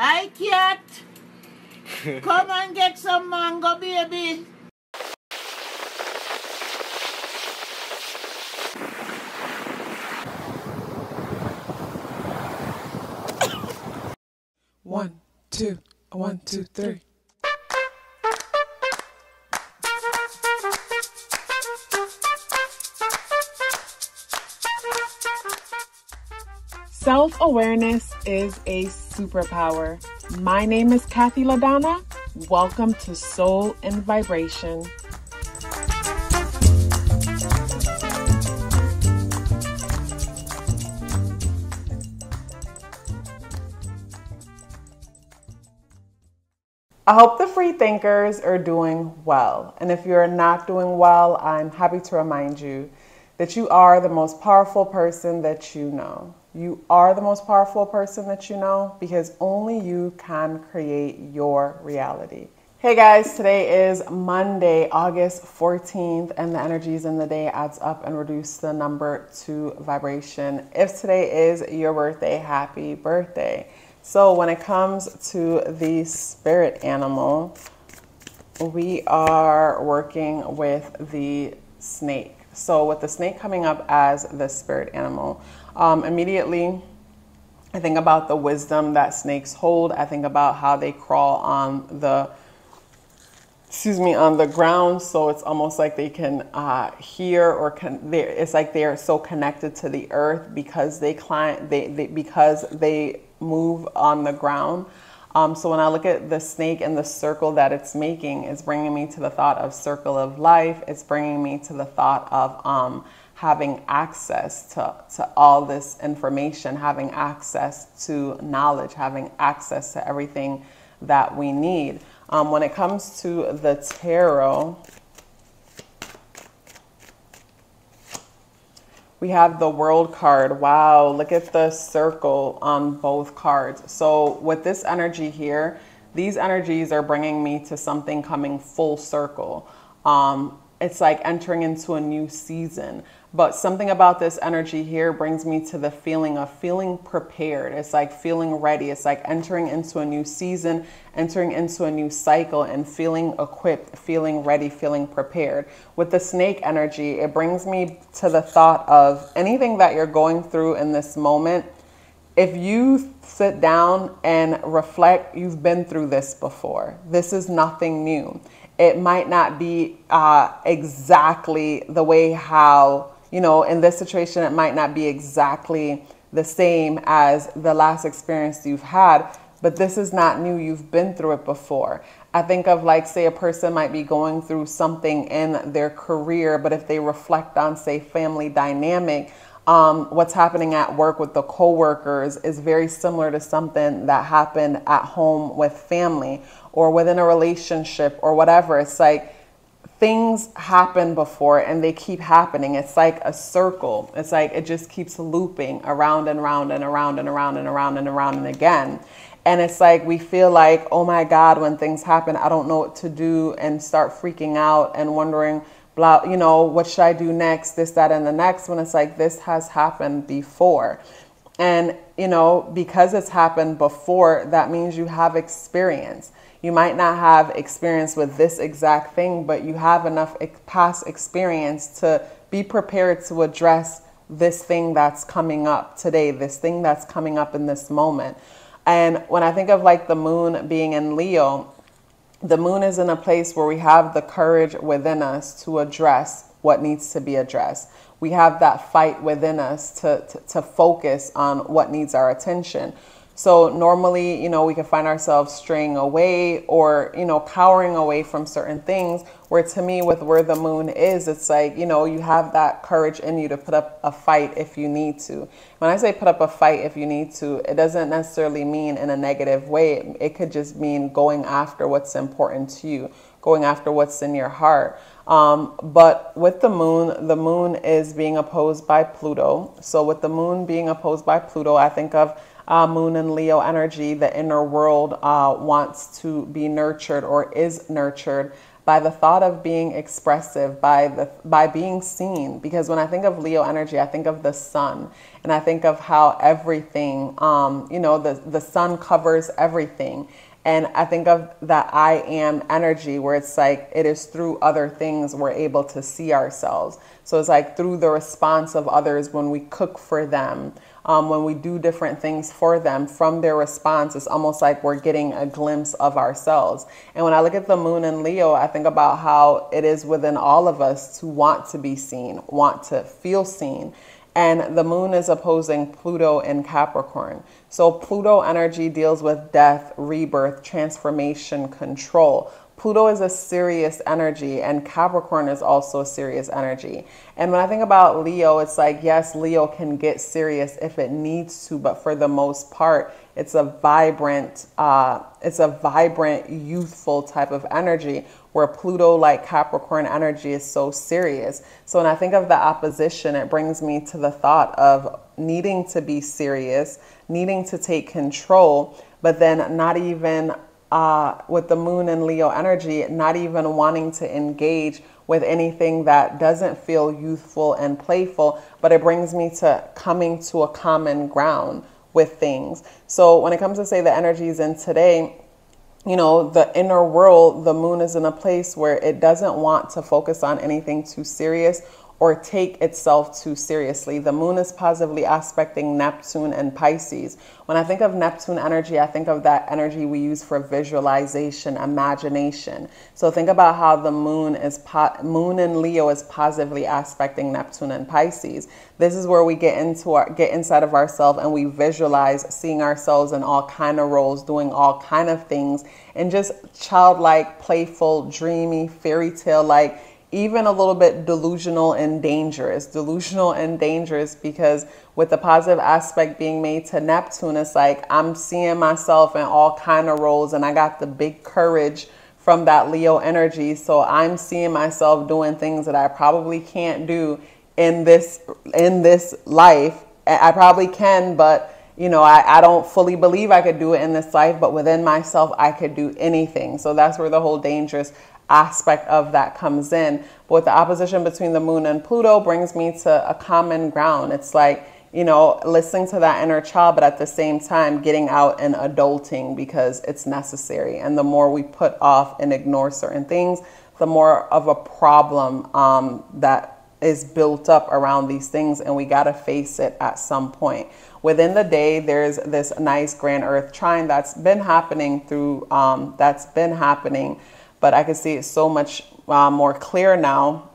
Hi, cat. Come and get some mango, baby. One, two, one, two, three. Self awareness is a superpower. My name is Kathy LaDonna. Welcome to Soul In Vibration. I hope the free thinkers are doing well. And if you're not doing well, I'm happy to remind you that you are the most powerful person that you know. You are the most powerful person that you know because only you can create your reality. Hey guys, today is Monday, August 14th, and the energies in the day adds up and reduce the number to vibration. If today is your birthday, happy birthday. So when it comes to the spirit animal, we are working with the snake. So with the snake coming up as the spirit animal, um, immediately I think about the wisdom that snakes hold. I think about how they crawl on the excuse me on the ground. So it's almost like they can uh, hear or it's like they are so connected to the earth because they climb they, they because they move on the ground. Um, so when i look at the snake and the circle that it's making it's bringing me to the thought of circle of life. It's bringing me to the thought of um, having access to, to all this information having access to knowledge having access to everything that we need um, when it comes to the tarot, we have the world card. Wow, look at the circle on both cards. So with this energy here, these energies are bringing me to something coming full circle. Um, it's like entering into a new season. But something about this energy here brings me to the feeling of feeling prepared. It's like feeling ready. It's like entering into a new season, entering into a new cycle, and feeling equipped, feeling ready, feeling prepared. With the snake energy, it brings me to the thought of anything that you're going through in this moment. If you sit down and reflect, you've been through this before. This is nothing new. It might not be uh, exactly the way how you know, in this situation, it might not be exactly the same as the last experience you've had, but this is not new. You've been through it before. I think of like, say, a person might be going through something in their career, but if they reflect on, say, family dynamic, um, what's happening at work with the coworkers is very similar to something that happened at home with family or within a relationship or whatever. It's like, things happen before and they keep happening. It's like a circle. It's like it just keeps looping around and around and around and around and around and around and again. And it's like we feel like, oh my God, when things happen, I don't know what to do and start freaking out and wondering, blah, you know, what should I do next? This, that, and the next. When it's like this has happened before. And, you know, because it's happened before, that means you have experience. You might not have experience with this exact thing, but you have enough past experience to be prepared to address this thing that's coming up today, this thing that's coming up in this moment. And when I think of like the moon being in Leo, the moon is in a place where we have the courage within us to address what needs to be addressed. We have that fight within us to, to, to focus on what needs our attention. So normally, you know, we can find ourselves straying away or, you know, cowering away from certain things. Where to me, with where the moon is, it's like, you know, you have that courage in you to put up a fight if you need to. When I say put up a fight if you need to, it doesn't necessarily mean in a negative way. It could just mean going after what's important to you, going after what's in your heart. Um, but with the moon, the moon is being opposed by Pluto. So with the moon being opposed by Pluto, I think of uh, moon and Leo energy, the inner world uh, wants to be nurtured or is nurtured by the thought of being expressive, by the by being seen. Because when I think of Leo energy, I think of the sun, and I think of how everything, um, you know, the the sun covers everything. And I think of that I am energy where it's like it is through other things we're able to see ourselves. So it's like through the response of others when we cook for them, um, when we do different things for them, from their response, it's almost like we're getting a glimpse of ourselves. And when I look at the moon in Leo, I think about how it is within all of us to want to be seen, want to feel seen. And the moon is opposing Pluto in Capricorn. So Pluto energy deals with death, rebirth, transformation, control. Pluto is a serious energy, and Capricorn is also a serious energy. And when I think about Leo, it's like, yes, Leo can get serious if it needs to, but for the most part, it's a vibrant, uh, it's a vibrant, youthful type of energy where Pluto, like Capricorn energy, is so serious. So when I think of the opposition, it brings me to the thought of needing to be serious, needing to take control, but then not even uh, with the moon and Leo energy, not even wanting to engage with anything that doesn't feel youthful and playful, but it brings me to coming to a common ground with things. So when it comes to say the energies in today, you know, the inner world, the moon is in a place where it doesn't want to focus on anything too serious or take itself too seriously. The moon is positively aspecting Neptune and Pisces. When I think of Neptune energy, I think of that energy we use for visualization, imagination. So think about how the moon is moon in Leo is positively aspecting Neptune and Pisces. This is where we get into our get inside of ourselves and we visualize seeing ourselves in all kind of roles, doing all kind of things, and just childlike, playful, dreamy, fairy tale like even a little bit delusional and dangerous. Delusional and dangerous because with the positive aspect being made to Neptune, it's like I'm seeing myself in all kind of roles and I got the big courage from that Leo energy. So I'm seeing myself doing things that I probably can't do in this in this life. I probably can, but you know, I, I don't fully believe I could do it in this life, but within myself, I could do anything. So that's where the whole dangerous aspect of that comes in. But with the opposition between the moon and Pluto brings me to a common ground. It's like, you know, listening to that inner child, but at the same time getting out and adulting because it's necessary. And the more we put off and ignore certain things, the more of a problem um, that is built up around these things, and we got to face it at some point. Within the day, there's this nice grand earth trine that's been happening through, um, that's been happening but I can see it so much uh, more clear now.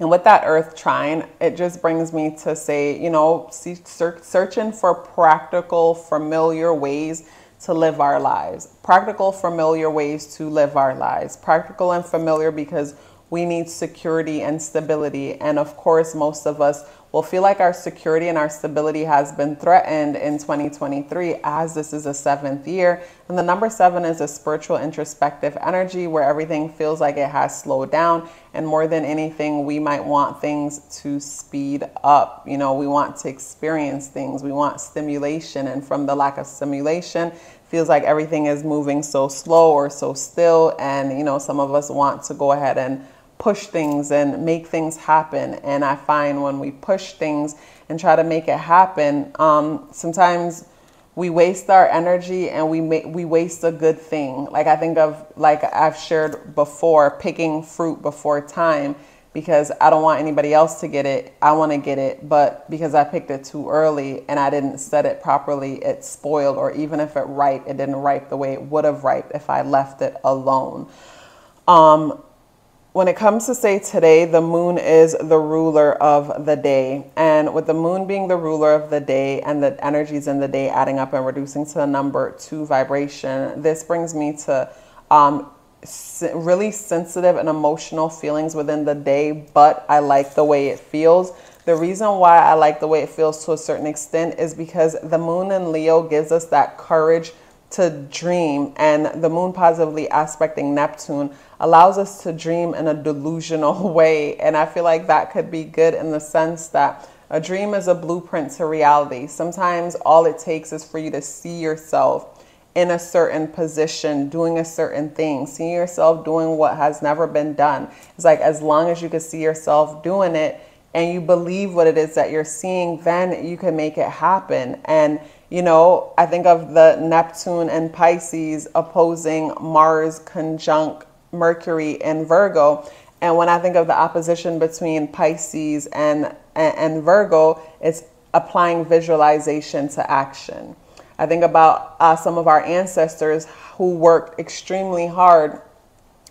And with that earth trine, it just brings me to say, you know, searching for practical, familiar ways to live our lives. Practical, familiar ways to live our lives. Practical and familiar because we need security and stability. And of course, most of us will feel like our security and our stability has been threatened in 2023 as this is a seventh year. And the number seven is a spiritual introspective energy where everything feels like it has slowed down. And more than anything, we might want things to speed up. You know, we want to experience things, we want stimulation. And from the lack of stimulation, feels like everything is moving so slow or so still. And, you know, some of us want to go ahead and push things and make things happen. And I find when we push things and try to make it happen, um, sometimes we waste our energy and we make we waste a good thing. Like I think of like I've shared before, picking fruit before time because I don't want anybody else to get it. I want to get it, but because I picked it too early and I didn't set it properly, it spoiled. Or even if it ripe, it didn't ripe the way it would have ripe if I left it alone. Um, when it comes to say today, the moon is the ruler of the day. And with the moon being the ruler of the day and the energies in the day adding up and reducing to the number two vibration, this brings me to um, really sensitive and emotional feelings within the day, but I like the way it feels. The reason why I like the way it feels to a certain extent is because the moon in Leo gives us that courage to dream, and the moon positively aspecting Neptune allows us to dream in a delusional way. And I feel like that could be good in the sense that a dream is a blueprint to reality. Sometimes all it takes is for you to see yourself in a certain position, doing a certain thing, seeing yourself doing what has never been done. It's like as long as you can see yourself doing it and you believe what it is that you're seeing, then you can make it happen. And you know, I think of the Neptune and Pisces opposing Mars conjunct Mercury and Virgo. And when I think of the opposition between Pisces and, and, and Virgo, it's applying visualization to action. I think about uh, some of our ancestors who worked extremely hard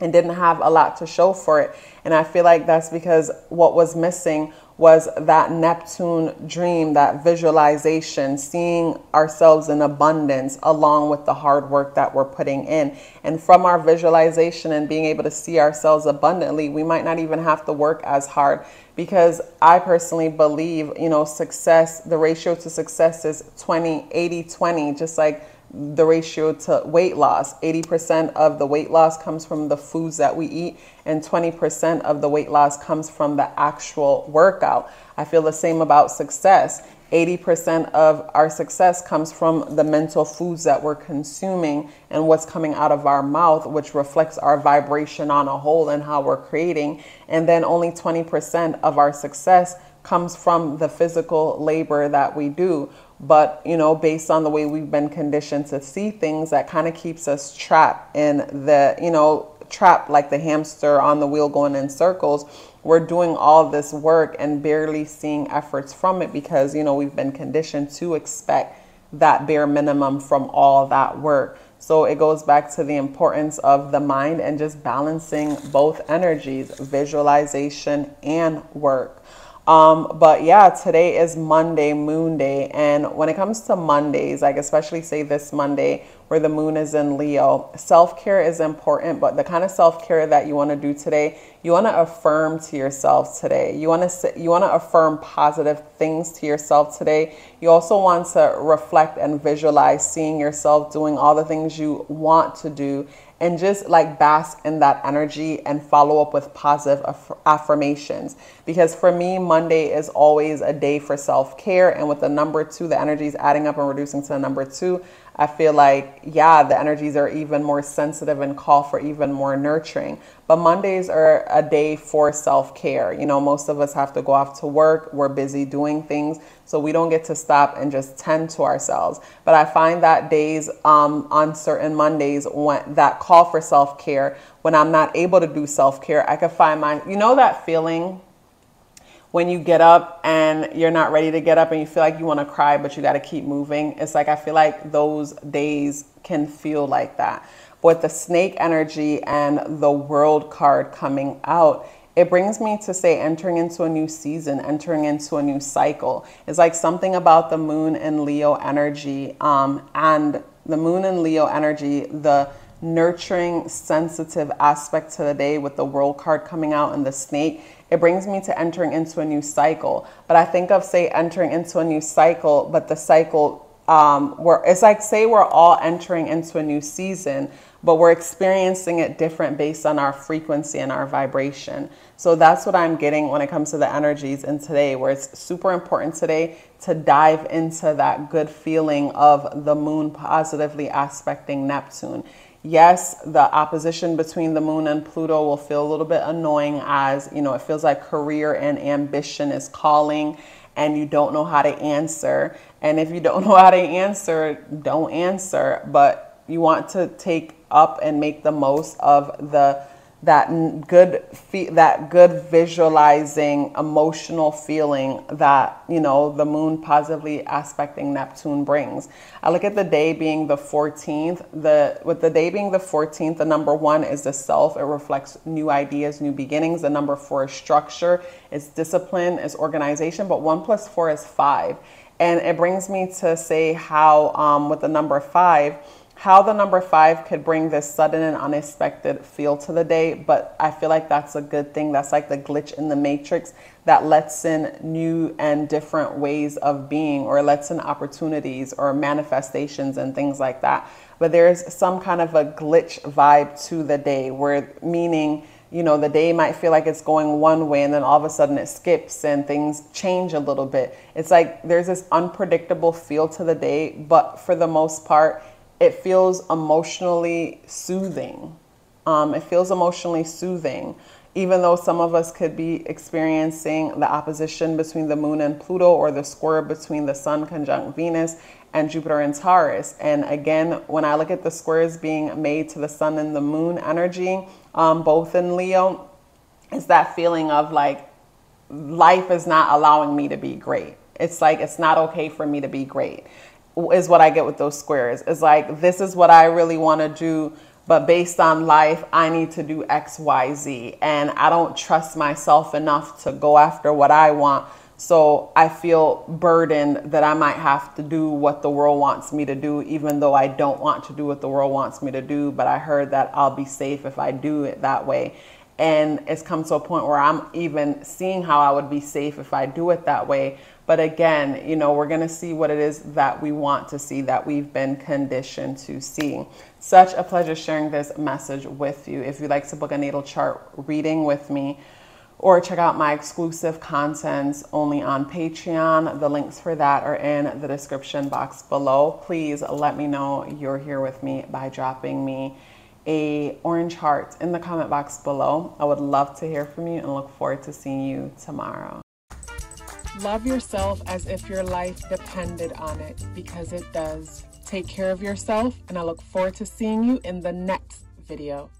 and didn't have a lot to show for it. And I feel like that's because what was missing was that Neptune dream, that visualization, seeing ourselves in abundance along with the hard work that we're putting in. And from our visualization and being able to see ourselves abundantly, we might not even have to work as hard because I personally believe, you know, success, the ratio to success is 20, 80, 20, just like the ratio to weight loss. 80% of the weight loss comes from the foods that we eat, and 20% of the weight loss comes from the actual workout. I feel the same about success. 80% of our success comes from the mental foods that we're consuming and what's coming out of our mouth, which reflects our vibration on a whole and how we're creating. And then only 20% of our success comes from the physical labor that we do but you know based on the way we've been conditioned to see things that kind of keeps us trapped in the you know trapped like the hamster on the wheel going in circles. We're doing all this work and barely seeing efforts from it because you know we've been conditioned to expect that bare minimum from all that work. So it goes back to the importance of the mind and just balancing both energies visualization and work um, but yeah, today is Monday, Moon Day. And when it comes to Mondays, like especially say this Monday where the moon is in Leo, self care is important. But the kind of self care that you want to do today, you want to affirm to yourself today. You want to you want to affirm positive things to yourself today. You also want to reflect and visualize seeing yourself doing all the things you want to do and just like bask in that energy and follow up with positive aff- affirmations. Because for me, Monday is always a day for self care. And with the number two, the energy is adding up and reducing to the number two. I feel like, yeah, the energies are even more sensitive and call for even more nurturing. But Mondays are a day for self care. You know, most of us have to go off to work, we're busy doing things, so we don't get to stop and just tend to ourselves. But I find that days um, on certain Mondays when that call for self care, when I'm not able to do self care, I can find my, you know, that feeling when you get up and you're not ready to get up and you feel like you want to cry, but you got to keep moving. It's like I feel like those days can feel like that. With the snake energy and the world card coming out, it brings me to say entering into a new season, entering into a new cycle. It's like something about the moon and Leo energy um, and the moon and Leo energy, the nurturing, sensitive aspect to the day with the world card coming out and the snake, it brings me to entering into a new cycle. But I think of, say, entering into a new cycle, but the cycle um, where it's like, say, we're all entering into a new season, but we're experiencing it different based on our frequency and our vibration. So that's what I'm getting when it comes to the energies in today, where it's super important today to dive into that good feeling of the moon positively aspecting Neptune yes, the opposition between the moon and Pluto will feel a little bit annoying as, you know, it feels like career and ambition is calling and you don't know how to answer. And if you don't know how to answer, don't answer, but you want to take up and make the most of the that good that good visualizing emotional feeling that you know the moon positively aspecting neptune brings. I look at the day being the 14th the with the day being the 14th the number one is the self. It reflects new ideas new beginnings. The number four is structure it's discipline it's organization but one plus four is five. And it brings me to say how um, with the number five how the number five could bring this sudden and unexpected feel to the day, but I feel like that's a good thing. That's like the glitch in the matrix that lets in new and different ways of being or lets in opportunities or manifestations and things like that. But there's some kind of a glitch vibe to the day where meaning, you know, the day might feel like it's going one way and then all of a sudden it skips and things change a little bit. It's like there's this unpredictable feel to the day, but for the most part, it feels emotionally soothing. Um, it feels emotionally soothing, even though some of us could be experiencing the opposition between the moon and Pluto or the square between the sun conjunct Venus and Jupiter and Taurus. And again, when I look at the squares being made to the sun and the moon energy, um, both in Leo, it's that feeling of like life is not allowing me to be great. It's like it's not okay for me to be great, is what I get with those squares. It's like this is what I really want to do, but based on life, I need to do X, Y, Z. And I don't trust myself enough to go after what I want. So I feel burdened that I might have to do what the world wants me to do, even though I don't want to do what the world wants me to do. But I heard that I'll be safe if I do it that way. And it's come to a point where I'm even seeing how I would be safe if I do it that way. But again, you know, we're going to see what it is that we want to see, that we've been conditioned to see. Such a pleasure sharing this message with you. If you'd like to book a natal chart reading with me, or check out my exclusive contents only on Patreon. The links for that are in the description box below. Please let me know you're here with me by dropping me a orange heart in the comment box below. I would love to hear from you and look forward to seeing you tomorrow. Love yourself as if your life depended on it because it does. Take care of yourself and I look forward to seeing you in the next video.